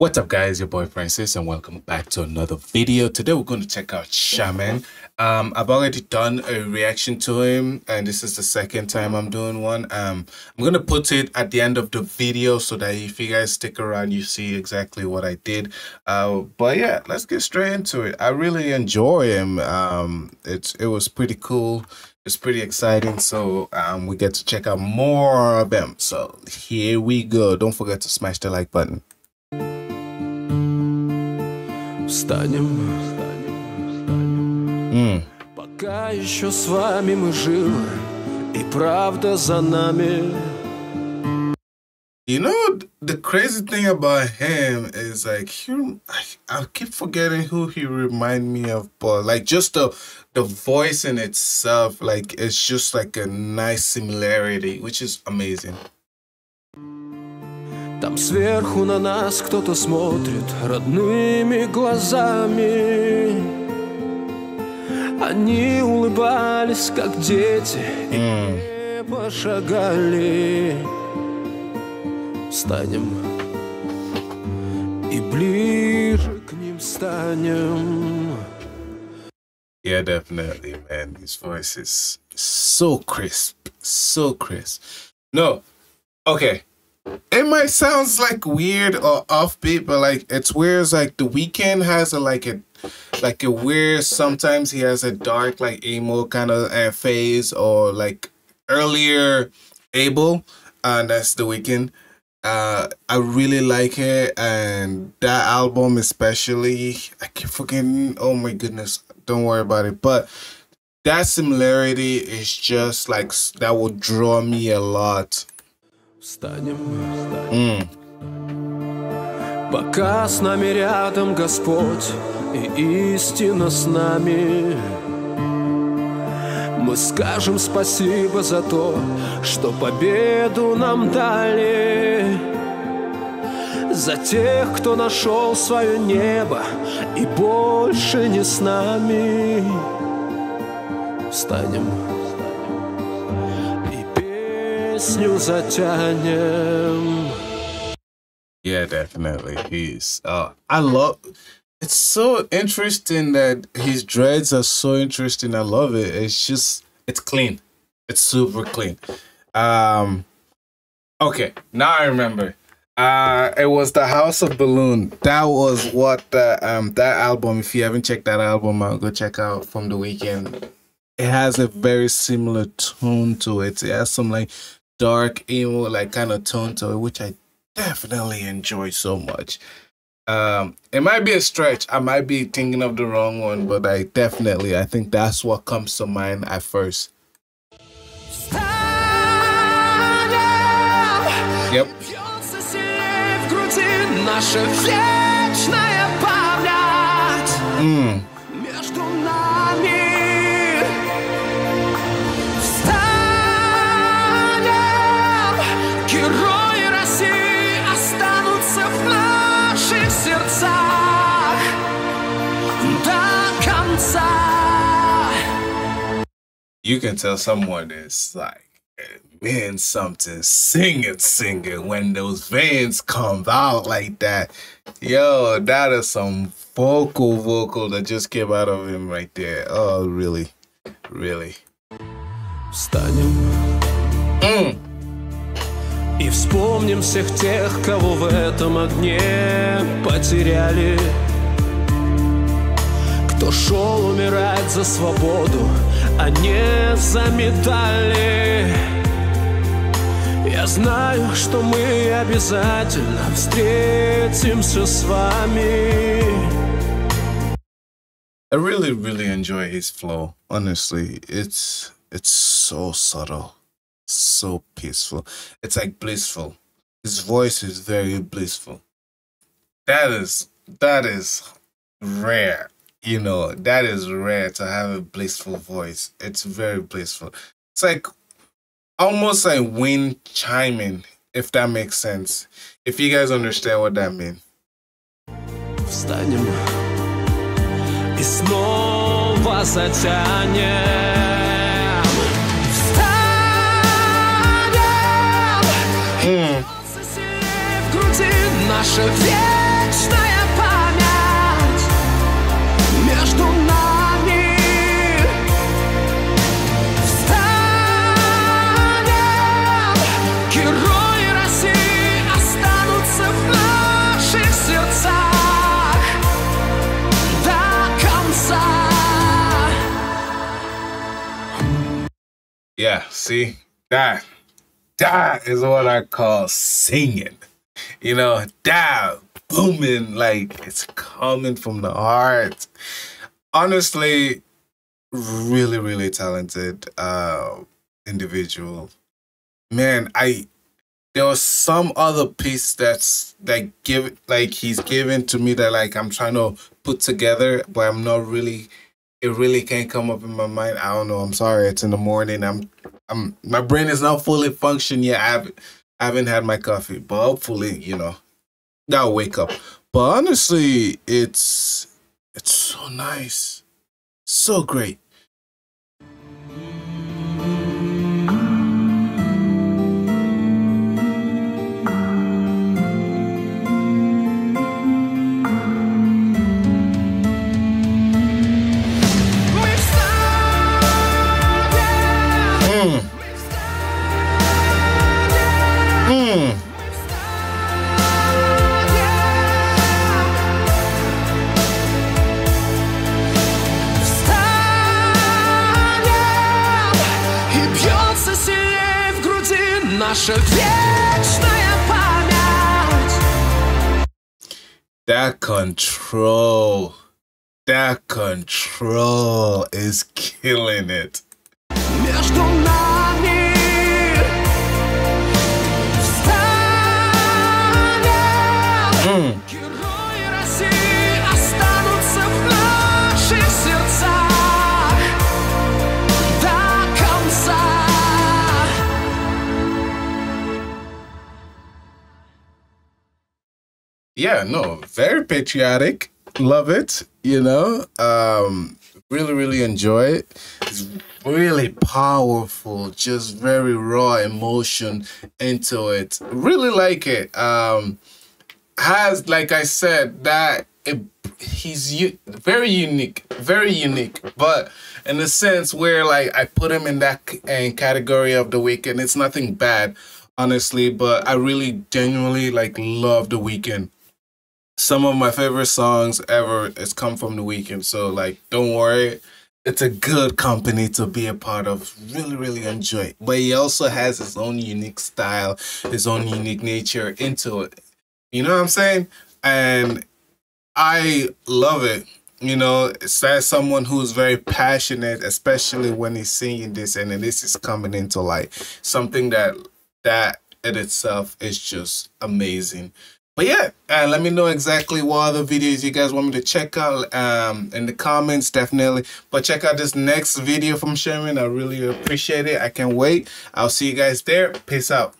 What's up guys, your boy Francis and welcome back to another video. Today we're going to check out Shaman. Um, I've already done a reaction to him and this is the second time I'm doing one. Um, I'm going to put it at the end of the video so that if you guys stick around you see exactly what I did. Uh, but yeah, let's get straight into it. I really enjoy him. Um, it's, it was pretty cool. It's pretty exciting. So um, we get to check out more of them. So here we go. Don't forget to smash the like button. Встанем, Mm. пока еще с вами мы живы, и правда за нами. You know, the crazy thing about him is like he, I, I keep forgetting who he remind me of, but like just the the voice in itself, like it's just like a nice similarity, which is amazing. Там сверху на нас кто-то смотрит родными глазами. Они улыбались, как дети, и пошагали. Встанем и ближе к ним станем. Yeah, definitely, man. His voice is so crisp, so crisp. No, okay. It might sounds like weird or offbeat, but like it's weird. It's like the Weeknd has a like a like a weird. Sometimes he has a dark like emo kind of uh, phase, or like earlier Abel, and that's the Weeknd. Uh, I really like it, and that album especially. I keep forgetting. Oh my goodness! Don't worry about it. But that similarity is just like that will draw me a lot. Встанем, Mm. Пока с нами рядом Господь и истина с нами. Мы скажем спасибо за то, что победу нам дали. За тех, кто нашел свое небо и больше не с нами. Встанем песню затянем. Yeah, definitely. He's uh I love it's so interesting that his dreads are so interesting. I love it. It's just it's clean. It's super clean. Um Okay, now I remember. Uh it was the House of Balloon. That was what the um that album, if you haven't checked that album out, go check out from the Weeknd. It has a very similar tone to it. It has some like dark emo like kind of tone to it, which I definitely enjoy so much. Um, it might be a stretch. I might be thinking of the wrong one, but I definitely I think that's what comes to mind at first. Yep. Mm. You can tell someone is like means something singing, singing when those veins come out like that. Yo, that is some vocal vocal that just came out of him right there. Oh, really, really. Встанем Mm. И вспомним всех тех, кого в этом огне потеряли Кто шел умирать за свободу, а не за медали Я знаю, что мы обязательно встретимся с вами I really, really enjoy his flow. Honestly, it's it's so subtle, so peaceful. It's like blissful. His voice is very blissful. That is that is rare. You know, that is rare to have a blissful voice. It's very blissful. It's like almost like wind chiming, if that makes sense. If you guys understand what that means. Встанем и снова затянем Встанем Mm. Сильнее в Yeah, see that that is what I call singing. You know, that booming like it's coming from the heart. Honestly, really, really talented uh individual. Man, I there was some other piece that's like give like he's given to me that like I'm trying to put together, but I'm not really it really can't come up in my mind. I don't know. I'm sorry. It's in the morning. I'm I'm my brain is not fully functioning yet. I haven't I haven't had my coffee, but hopefully, you know, that'll wake up. But honestly, it's it's so nice. So great. That control. That control is killing it. Yeah no very patriotic. Love it you know? Um really really enjoy it. It's really powerful just very raw emotion into it. Really like it. Um has like i said that it, he's very unique very unique but in a sense where like i put him in that category of the Weeknd it's nothing bad honestly but i really genuinely like love the Weeknd some of my favorite songs ever has come from the Weeknd. So like, don't worry, it's a good company to be a part of. Really, really enjoy. it. But he also has his own unique style, his own unique nature into it. You know what I'm saying? And I love it. You know, it's as someone who's very passionate, especially when he's singing this, and this is coming into like something that that in itself is just amazing. But yeah, uh, let me know exactly what other videos you guys want me to check out um, in the comments, definitely. But check out this next video from Shaman. I really appreciate it. I can't wait. I'll see you guys there. Peace out.